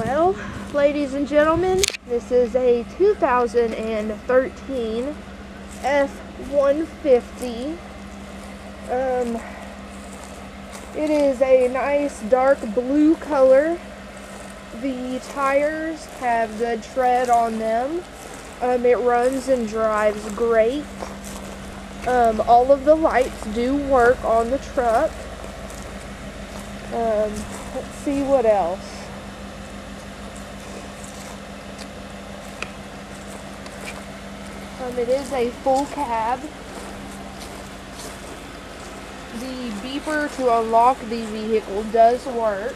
Well, ladies and gentlemen, this is a 2013 F-150. Um, it is a nice dark blue color. The tires have good tread on them. Um, it runs and drives great. Um, all of the lights do work on the truck. Um, let's see what else. Um, it is a full cab. The beeper to unlock the vehicle does work.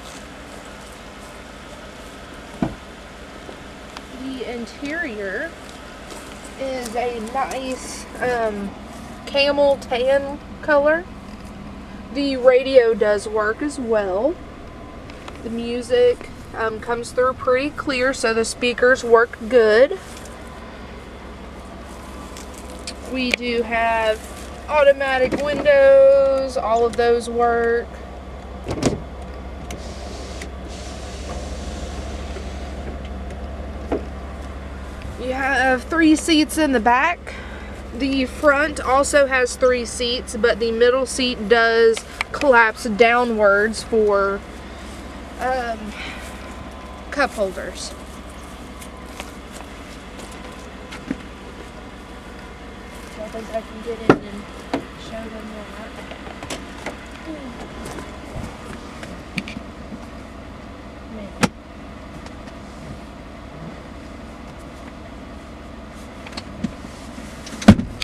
The interior is a nice um, camel tan color. The radio does work as well. The music um, comes through pretty clear, so the speakers work good. We do have automatic windows, all of those work. You have three seats in the back. The front also has three seats, but the middle seat does collapse downwards for um, cup holders. Think I can get in and show them that. Man.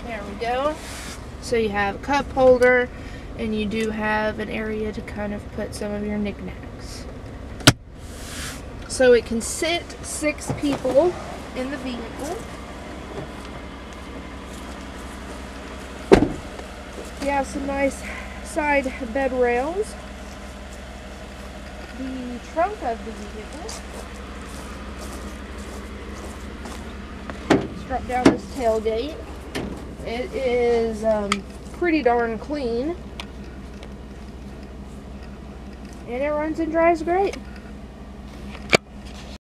There we go. So you have a cup holder and you do have an area to kind of put some of your knickknacks. So it can sit six people in the vehicle. You have some nice side bed rails. The trunk of the vehicle. Strap down this tailgate. It is um, pretty darn clean. And it runs and drives great.